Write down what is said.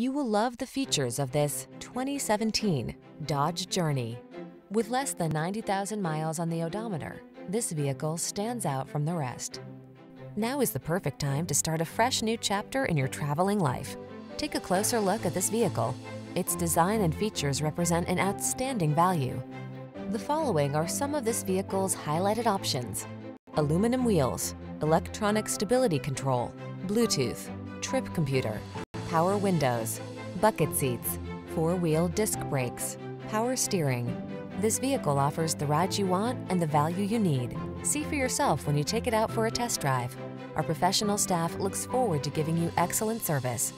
You will love the features of this 2017 Dodge Journey. With less than 90,000 miles on the odometer, this vehicle stands out from the rest. Now is the perfect time to start a fresh new chapter in your traveling life. Take a closer look at this vehicle. Its design and features represent an outstanding value. The following are some of this vehicle's highlighted options. Aluminum wheels, electronic stability control, Bluetooth, trip computer, power windows, bucket seats, four-wheel disc brakes, power steering. This vehicle offers the ride you want and the value you need. See for yourself when you take it out for a test drive. Our professional staff looks forward to giving you excellent service.